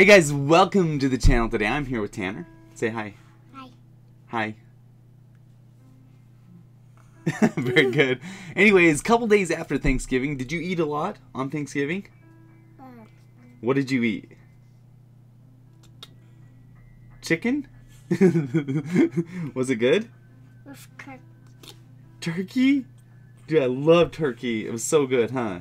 Hey guys, welcome to the channel today. I'm here with Tanner. Say hi. Hi. Hi. Very good. Anyways, couple days after Thanksgiving, did you eat a lot on Thanksgiving? Uh, What did you eat? Chicken? Was it good? cookies. Turkey? Dude, I love turkey. It was so good, huh?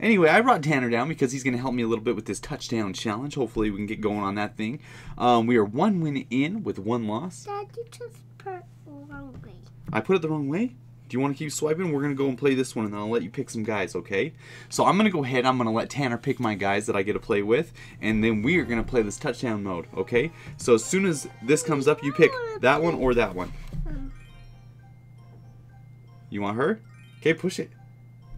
Anyway, I brought Tanner down because he's going to help me a little bit with this touchdown challenge. Hopefully, we can get going on that thing. Um, we are one win in with one loss. Dad, you just put it wrong way. I put it the wrong way? Do you want to keep swiping? We're going to go and play this one, and then I'll let you pick some guys, okay? So I'm going to go ahead. I'm going to let Tanner pick my guys that I get to play with, and then we are going to play this touchdown mode, okay? So as soon as this comes up, you pick that one or that one. You want her? Okay, push it.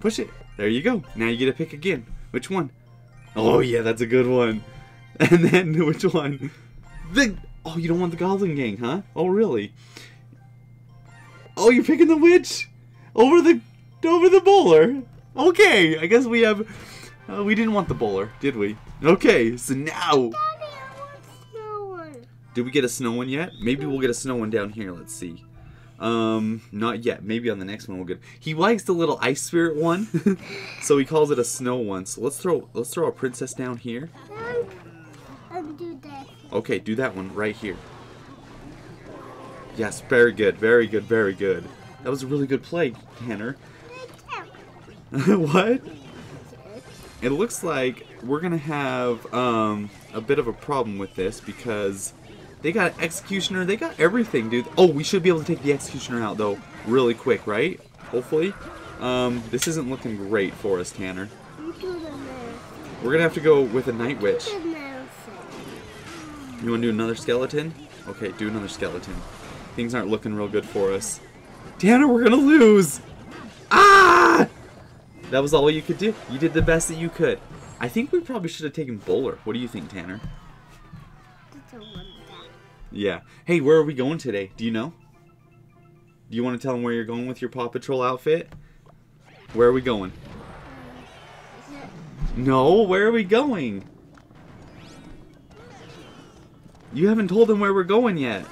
Push it. There you go. Now you get to pick again. Which one? Oh yeah, that's a good one. And then which one? The Oh, you don't want the Goblin Gang, huh? Oh really? Oh, you're picking the witch over the over the bowler. Okay, I guess we have. Uh, we didn't want the bowler, did we? Okay, so now Daddy, I want snow one. did we get a snow one yet? Maybe we'll get a snow one down here. Let's see. Um, not yet. Maybe on the next one we'll get. He likes the little ice spirit one, so he calls it a snow one. So let's throw let's throw a princess down here. Do. Okay, do that one right here. Yes, very good, very good, very good. That was a really good play, Tanner. what? It looks like we're gonna have um, a bit of a problem with this because they got executioner. They got everything, dude. Oh, we should be able to take the executioner out though, really quick, right? Hopefully. Um, this isn't looking great for us, Tanner. We're gonna have to go with a night witch. You want to do another skeleton? Okay, do another skeleton. Things aren't looking real good for us. Tanner, we're gonna lose! Ah! That was all you could do. You did the best that you could. I think we probably should have taken Bowler. What do you think, Tanner? Yeah. Hey, where are we going today? Do you know? Do you want to tell them where you're going with your Paw Patrol outfit? Where are we going? No, where are we going? You haven't told them where we're going yet.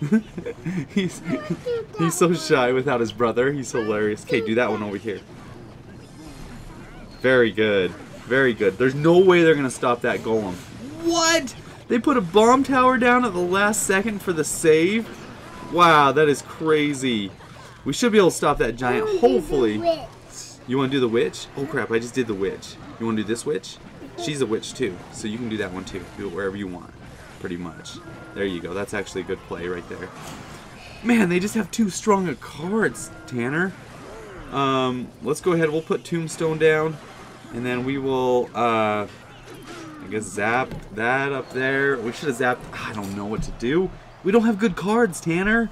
he's he's so shy without his brother. He's hilarious. Okay, do that one over here. Very good. Very good. There's no way they're gonna stop that golem. What? They put a bomb tower down at the last second for the save? Wow, that is crazy. We should be able to stop that giant, And do the hopefully. You want to do the witch? Oh crap, I just did the witch. You want to do this witch? She's a witch too, so you can do that one too. Do it wherever you want, pretty much. There you go. That's actually a good play right there. Man, they just have too strong of cards, Tanner. Um, let's go ahead. We'll put Tombstone down, and then we will, uh, I guess, zap that up there. We should have zapped. I don't know what to do. We don't have good cards, Tanner.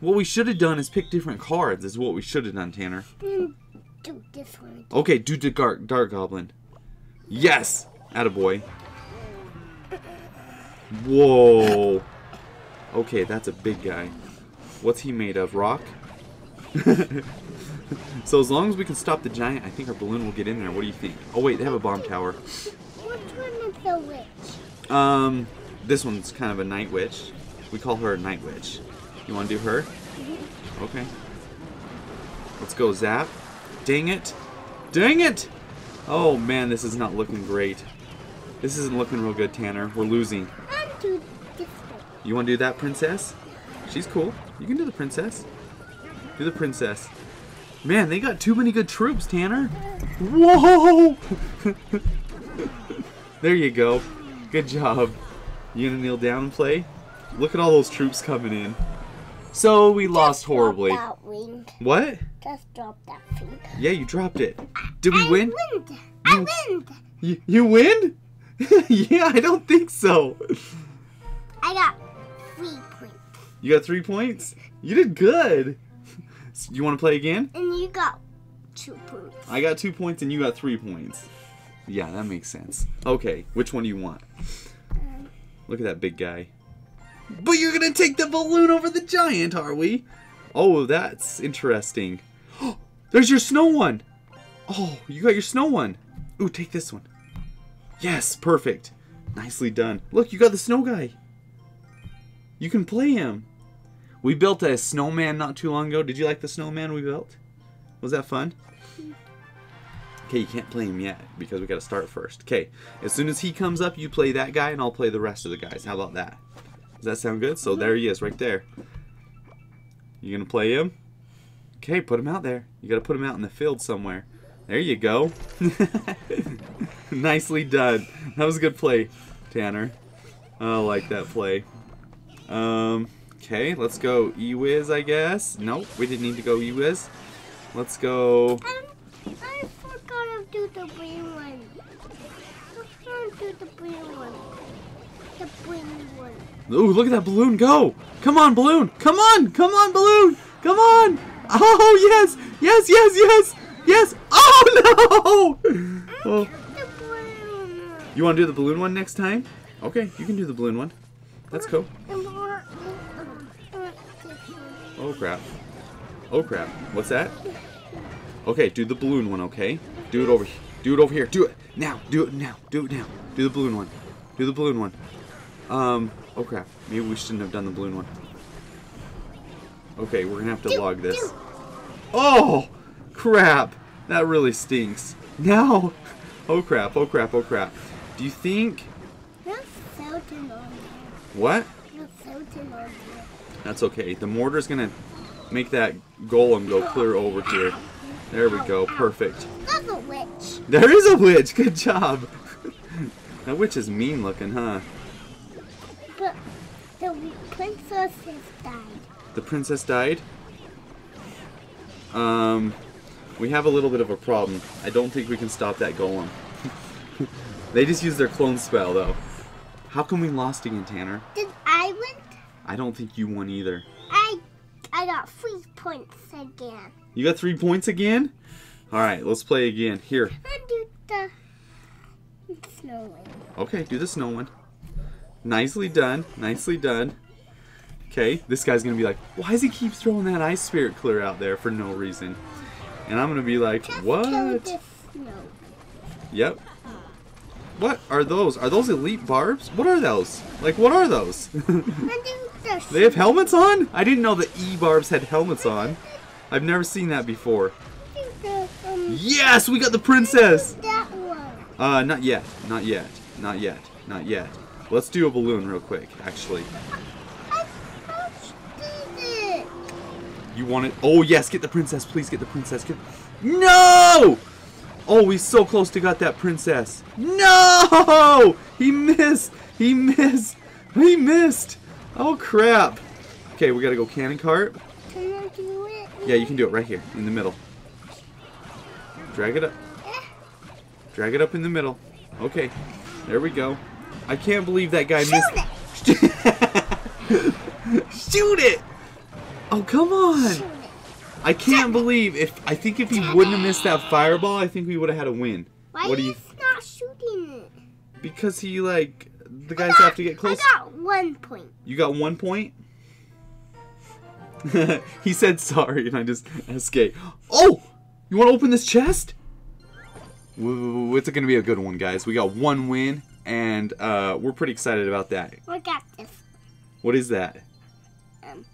What we should have done is pick different cards. Is what we should have done, Tanner. And do this one. Okay, do the Dark, Dart Goblin. Yes! Attaboy. Whoa. Okay, that's a big guy. What's he made of? Rock? so as long as we can stop the giant, I think our balloon will get in there. What do you think? Oh wait, they have a bomb tower. The witch? Um, this one's kind of a night witch. We call her a night witch. You want to do her? Okay. Let's go, Zap. Dang it. Dang it! Oh man, this is not looking great. This isn't looking real good, Tanner. We're losing. And do this. You want to do that, princess? She's cool. You can do the princess. Do the princess. Man, they got too many good troops, Tanner. Whoa! there you go. Good job. You gonna kneel down and play? Look at all those troops coming in. So we lost horribly. that wing. What? Just drop that thing. Yeah, you dropped it. Did we I win? Win. I You- win. You, you win? yeah, I don't think so. I got three points. You got three points? You did good. You want to play again? And you got two points. I got two points and you got three points. Yeah, that makes sense. Okay, which one do you want? Look at that big guy. But you're gonna take the balloon over the giant, are we? Oh, that's interesting. There's your snow one. Oh, you got your snow one. Ooh, take this one. Yes, perfect. Nicely done. Look, you got the snow guy. You can play him. We built a snowman not too long ago. Did you like the snowman we built? Was that fun? Okay, you can't play him yet because we got to start first. Okay, as soon as he comes up, you play that guy and I'll play the rest of the guys. How about that? Does that sound good? So there he is right there. You gonna play him? Okay, put him out there. You gotta put him out in the field somewhere. There you go. Nicely done. That was a good play, Tanner. I like that play. Um, okay, let's go Ewiz, I guess. Nope, we didn't need to go Ewiz. Let's go. Do the green one. I forgot to do the green one. The green one. Ooh, look at that balloon go! Come on, balloon! Come on! Come on, balloon! Come on! Oh, yes! Yes, yes, yes! Yes! Oh, no! Oh. You want to do the balloon one next time? Okay, you can do the balloon one. That's cool. Oh, crap. Oh, crap. What's that? Okay, do the balloon one, okay? Do it over here. Do it over here. Do it now. Do it now. Do it now. Do the balloon one. Do the balloon one. Um, oh crap. Maybe we shouldn't have done the balloon one. Okay, we're gonna have to Do- log this. do. Oh, crap. That really stinks. Now. Oh crap, oh crap, oh crap. Do you think. There's Sultan on there. What? There's Sultan on there. That's okay. The mortar's gonna make that golem go clear over here. There we go. Perfect. That's. There is a witch. Good job. that witch is mean looking, huh? But the princess has died. The princess died. Um, we have a little bit of a problem. I don't think we can stop that golem. they just used their clone spell though. How come we lost again, Tanner? Did I win? I don't think you won either. I I got three points again. You got three points again? All right, let's play again. Here. I do the snow one. Okay, do the snow one. Nicely done. Nicely done. Okay, this guy's gonna be like, why does he keep throwing that ice spirit clear out there for no reason? And I'm gonna be like, Just what? snow. Yep. What are those? Are those elite barbs? What are those? Like, what are those? I do the they have helmets on? I didn't know the E barbs had helmets on. I've never seen that before. I do the Yes, we got the princess. that one. Uh, not yet. Not yet. Not yet. Not yet. Let's do a balloon real quick, actually. I touched it. You want it? Oh, yes, get the princess. Please get the princess. Get... No! Oh, he's so close to got that princess. No! He missed. He missed. He missed. Oh, crap. Okay, we gotta go cannon cart. Can I do it? Yeah, you can do it right here, in the middle. Drag it up. Drag it up in the middle. Okay, there we go. I can't believe that guy Shoot missed. it. Shoot it! Oh, come on. I can't believe if I think if he wouldn't have missed that fireball, I think we would have had a win. Why what do you? not shooting it? Because he like the guys I have to get close. I got one point. You got one point. he said sorry, and I just escaped. Oh, you want to open this chest? Woo, It's gonna be a good one, guys. We got one win, and uh, we're pretty excited about that. We got this. What is that? Um,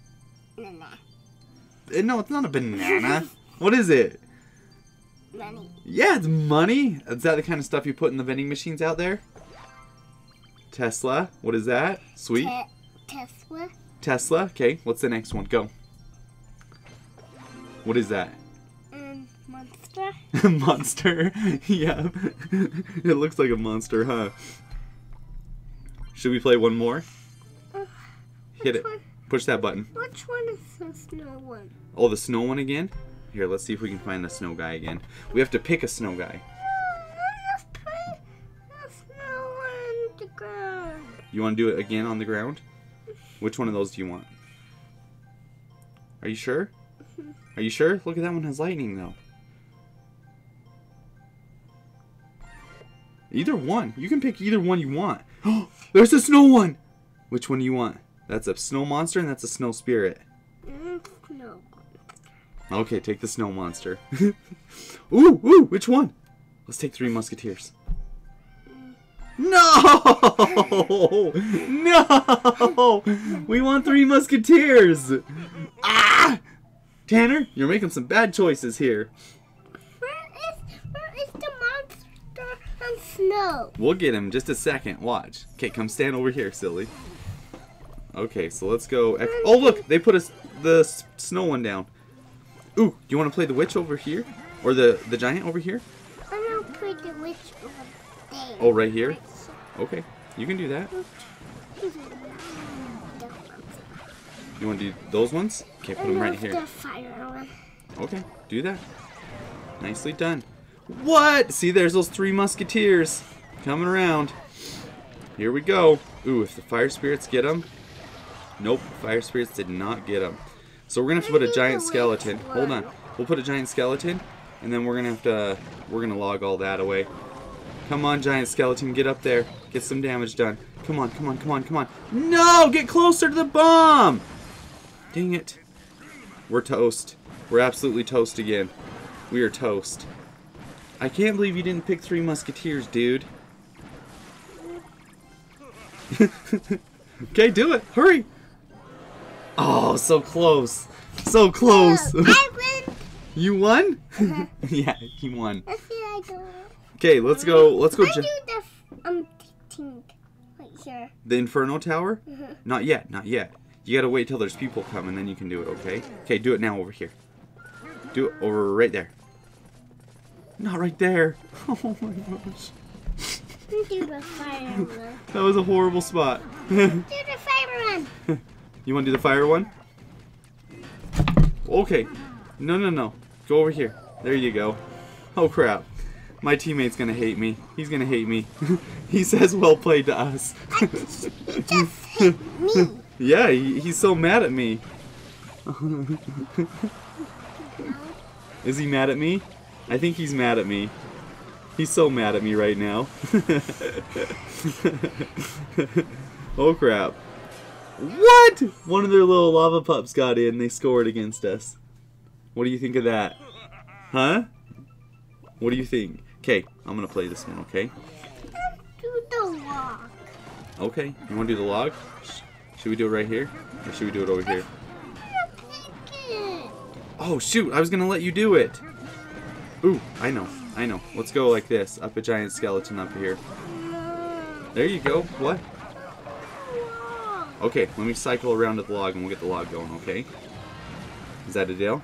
nah, nah. Eh, No, it's not a banana. what is it? money. Yeah, it's money. Is that the kind of stuff you put in the vending machines out there? Tesla. What is that? Sweet. Te- Tesla. Tesla. Okay, what's the next one? Go. What is that? Monster. monster. yeah. it looks like a monster, huh? Should we play one more? Uh, Hit it. one- Push that button. Which one is the snow one? Oh, the snow one again? Here, let's see if we can find the snow guy again. We have to pick a snow guy. Let's put the snow on the ground. You want to do it again on the ground? Which one of those do you want? Are you sure? Are you sure? Look at that one has lightning though. Either one. You can pick either one you want. There's a snow one. Which one do you want? That's a snow monster and that's a snow spirit. Snow. Okay, take the snow monster. ooh, ooh, which one? Let's take three musketeers. No! No! We want three musketeers! Ah! Tanner, you're making some bad choices here. Where is where is the monster snow? We'll get him just a second. Watch. Okay, come stand over here, silly. Okay, so let's go. Oh, look! They put us the snow one down. Ooh, do you want to play the witch over here? Or the, the giant over here? I'm gonna put the witch over there. Oh, right here? Okay, you can do that. You want to do those ones? Okay, put them right here. The fire one. Okay, do that. Nicely done. What? See, there's those three musketeers coming around. Here we go. Ooh, if the fire spirits get them. Nope, fire spirits did not get them. So we're gonna have to put a giant skeleton. Hold on. We'll put a giant skeleton, and then we're gonna have to. We're gonna log all that away. Come on, giant skeleton, get up there. Get some damage done. Come on, come on, come on, come on. No, get closer to the bomb. Dang it. We're toast. We're absolutely toast again. We are toast. I can't believe you didn't pick three musketeers, dude. okay, do it. Hurry. Oh, so close. So close. I win. you won? yeah, he won. I feel I go. Okay, let's go. Let's go. I do the um tink right here. The Inferno Tower? Not yet, not yet. You gotta wait till there's people come and then you can do it, okay? Okay, do it now over here. Do it over right there. Not right there. Oh my gosh. Do the fire one. That was a horrible spot. Do the fire one. you wanna do the fire one? Okay. No, no, no. Go over here. There you go. Oh crap. My teammate's gonna hate me. He's gonna hate me. he says well played to us. Just me. yeah, he, he's so mad at me. Is he mad at me? I think he's mad at me. He's so mad at me right now. oh crap. What? One of their little lava pups got in. They scored against us. What do you think of that? Huh? What do you think? Okay, I'm gonna play this one, okay? Do the walk. Okay, you wanna do the log? Should we do it right here? Or should we do it over here? Pick it. Oh shoot, I was gonna let you do it. Ooh, I know, I know. Let's go like this. Up a giant skeleton up here. There you go. What? Okay, let me cycle around to the log and we'll get the log going, okay? Is that a deal?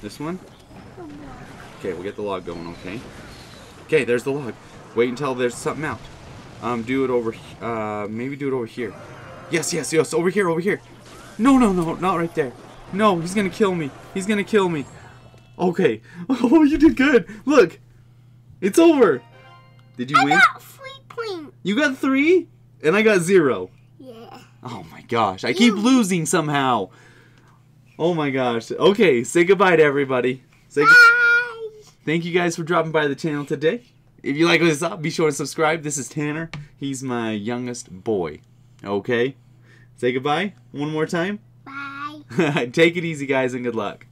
This one? Okay, we'll get the log going, okay? Okay, there's the log. Wait until there's something out. Um, do it over, uh, maybe do it over here. Yes, yes, yes, over here, over here. No, no, no, not right there. No, he's gonna kill me. He's gonna kill me. Okay. Oh, you did good. Look. It's over. Did you I win? got three points. You got three? And I got zero. Yeah. Oh my gosh, I keep losing somehow. Oh my gosh. Okay, say goodbye to everybody. Say Bye. Thank you guys for dropping by the channel today. If you like what this up, be sure to subscribe. This is Tanner. He's my youngest boy. Okay? Say goodbye one more time. Take it easy, guys, and good luck.